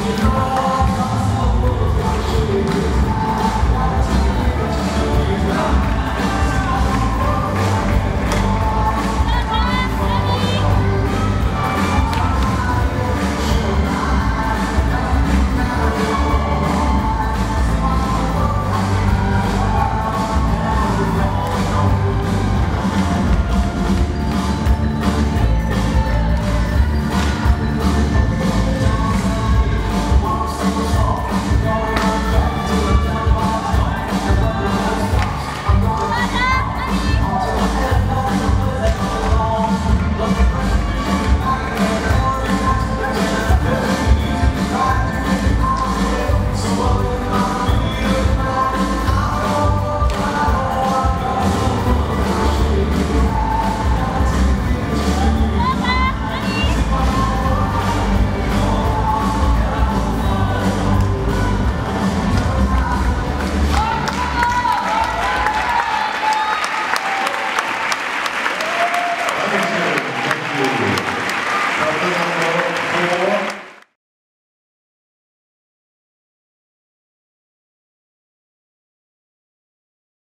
Oh.